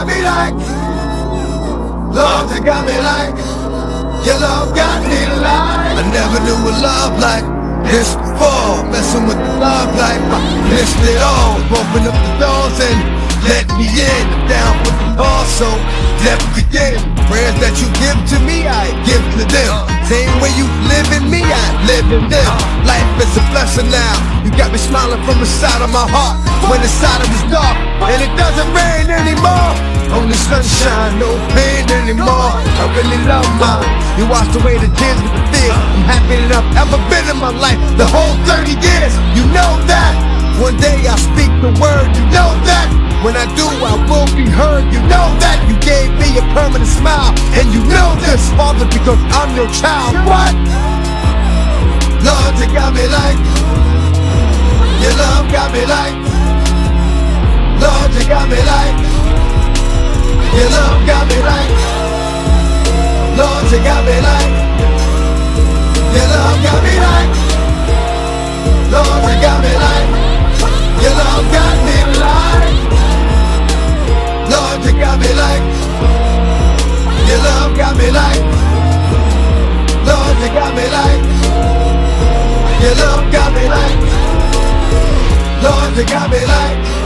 got me like, Lord, you got me like, your love got me like. I never knew a love like this before. Messing with the love like missed it all. Open up the doors and let me in. I'm down with the call, so let me begin. Prayers that you give to me, I give to them. Same way you live in me, I live in them. Is a blessing now. You got me smiling from the side of my heart when the side of it's dark and it doesn't rain anymore. Only sunshine, no pain anymore. I really love mine. You washed away the tears with the fear. I'm happy than I've ever been in my life. The whole 30 years, you know that. One day I speak the word, you know that. When I do, I will be heard. You know that. You gave me a permanent smile, and you know this, Father, because I'm your child. What? Got me like. Your love got me like. Lord, you got me like. Your love got me like. Lord, you got me like. Your love got me like. Lord, you got me like. Your love got me like. Lord, you got me like. Your love got me like. Lord, you got me like. You got me like.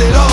it all.